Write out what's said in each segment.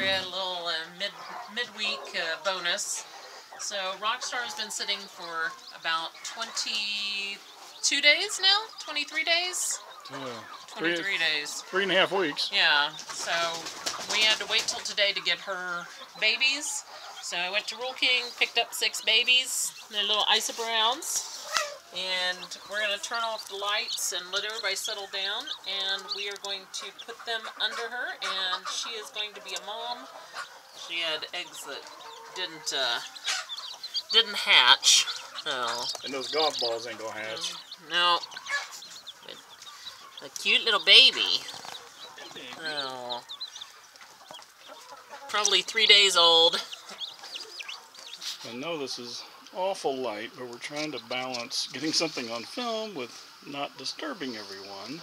Andrea a little uh, mid midweek uh, bonus. So Rockstar has been sitting for about 22 days now? 23 days? Yeah. 23 three, days. Three and a half weeks. Yeah. So we had to wait till today to get her babies. So I went to Rural King, picked up six babies. They're little ISA Browns. And we're going to turn off the lights and let everybody settle down. And we are going to put them under her. And she is going to be a mom. She had eggs that didn't, uh, didn't hatch. So, And those golf balls ain't gonna hatch. no. A cute little baby. Oh. Probably three days old. I know this is awful light, but we're trying to balance getting something on film with not disturbing everyone.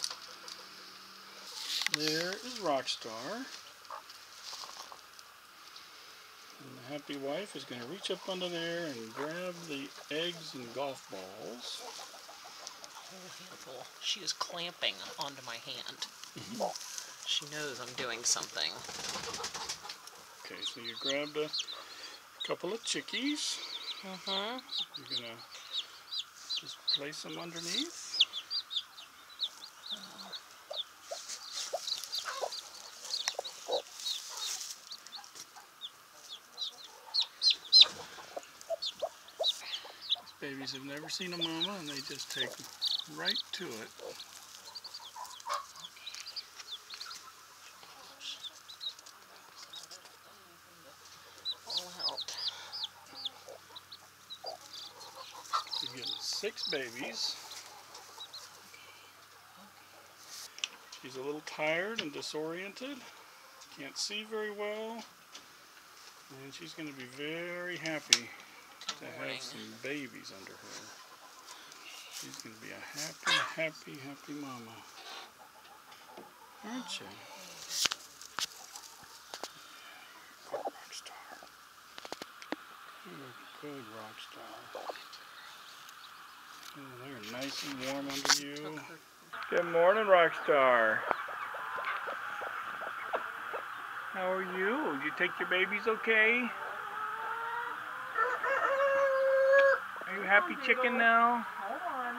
There is Rockstar. And the happy wife is going to reach up under there and grab the eggs and golf balls. A whole handful. She is clamping onto my hand. Mm-hmm. She knows I'm doing something. Okay, so you grabbed a couple of chickies. Mm-hmm. You're to just place them underneath. These babies have never seen a mama and they just take right to it. All helped. You get six babies. She's a little tired and disoriented. Can't see very well. And she's going to be very happy to have some babies under her. She's going to be a happy, happy, happy mama. Aren't you? Good Rockstar. You're a good rock star. They're nice and warm under you. Good morning, Rockstar. How are you? You take your babies okay? Are you happy chicken now? Hold on.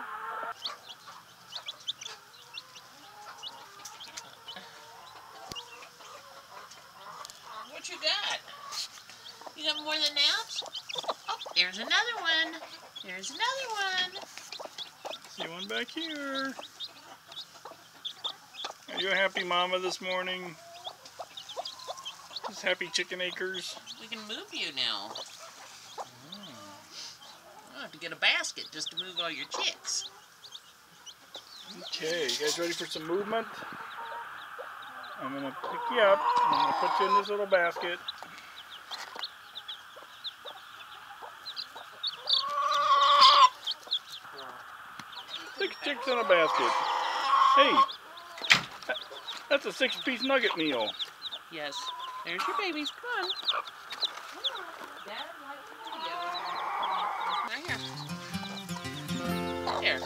What you got? You got more than that? Oh, there's another one. There's another one. See one back here. Are you a happy mama this morning? Just happy chicken acres? We can move you now. Hmm. I'll have to get a basket just to move all your chicks. Okay, you guys ready for some movement? I'm gonna pick you up. I'm gonna put you in this little basket. Six chicks in a basket. Hey, that's a six-piece nugget meal. Yes. There's your babies. Come on. Right here. There.